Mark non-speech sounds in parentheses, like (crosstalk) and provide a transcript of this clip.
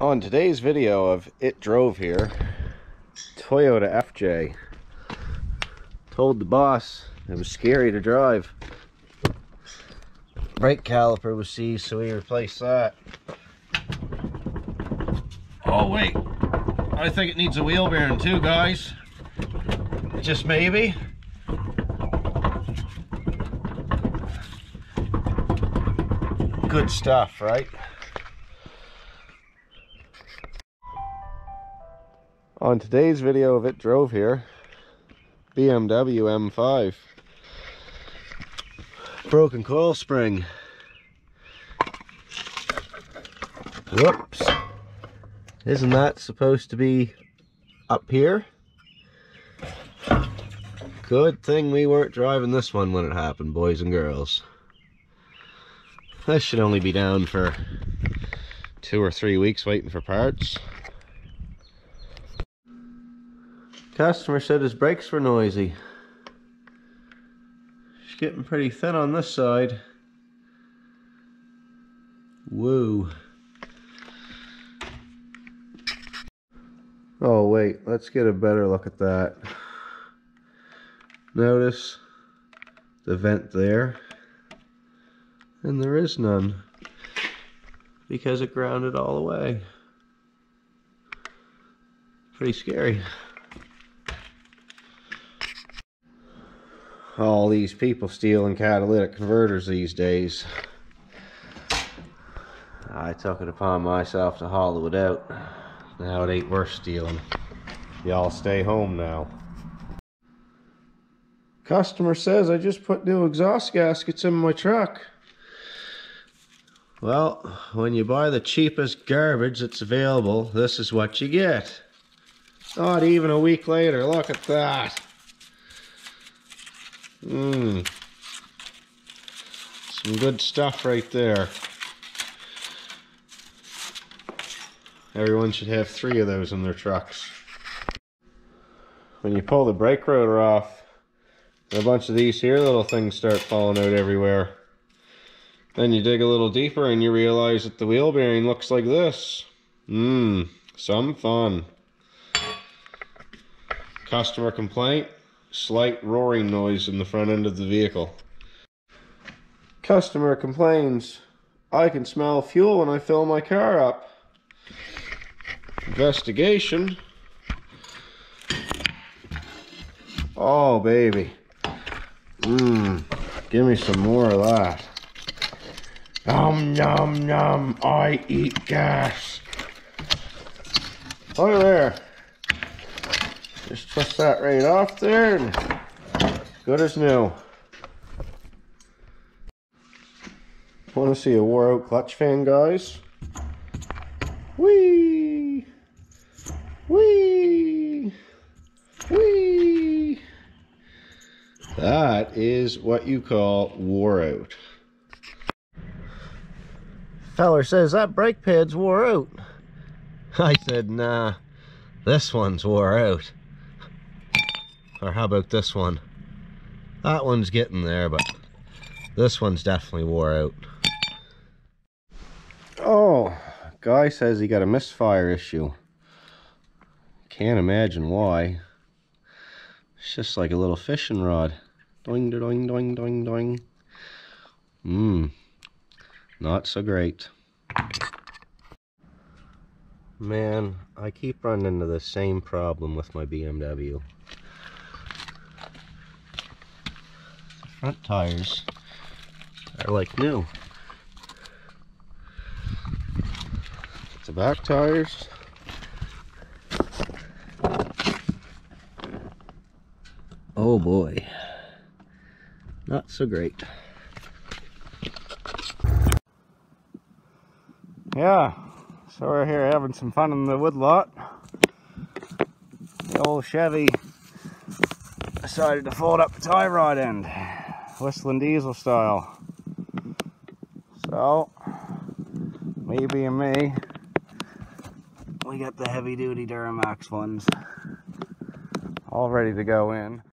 On today's video of It Drove Here, Toyota FJ told the boss it was scary to drive. Brake caliper was seized, so we replaced that. Oh wait, I think it needs a wheel bearing too, guys. Just maybe. Good stuff, right? On today's video of It Drove Here, BMW M5. Broken coil spring. Whoops. Isn't that supposed to be up here? Good thing we weren't driving this one when it happened, boys and girls. This should only be down for two or three weeks waiting for parts. Customer said his brakes were noisy. She's getting pretty thin on this side. Woo. Oh wait, let's get a better look at that. Notice the vent there. And there is none. Because it grounded all the way. Pretty scary. All these people stealing catalytic converters these days. I took it upon myself to hollow it out. Now it ain't worth stealing. Y'all stay home now. Customer says I just put new exhaust gaskets in my truck. Well, when you buy the cheapest garbage that's available, this is what you get. Not even a week later, look at that. Mmm. Some good stuff right there. Everyone should have three of those in their trucks. When you pull the brake rotor off, a bunch of these here little things start falling out everywhere. Then you dig a little deeper and you realize that the wheel bearing looks like this. Mmm, some fun. Customer complaint, slight roaring noise in the front end of the vehicle. Customer complains, I can smell fuel when I fill my car up. Investigation. Oh, baby. Mmm, give me some more of that. Nom nom nom, I eat gas. Hi there. Just twist that right off there and good as new. Want to see a wore out clutch fan, guys? Whee! Whee! Whee! That is what you call wore out. Feller says that brake pad's wore out. (laughs) I said, nah, this one's wore out. Or how about this one? That one's getting there, but this one's definitely wore out. Oh, guy says he got a misfire issue. Can't imagine why. It's just like a little fishing rod. Doing, doing, doing, doing, doing. Mmm. Not so great. Man, I keep running into the same problem with my BMW. Front tires are like new. The back tires Oh boy. Not so great. Yeah, so we're here having some fun in the woodlot. The old Chevy decided to fold up the tie rod end. Whistling diesel style. So, me being me, we got the heavy duty Duramax ones all ready to go in.